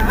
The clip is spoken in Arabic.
آه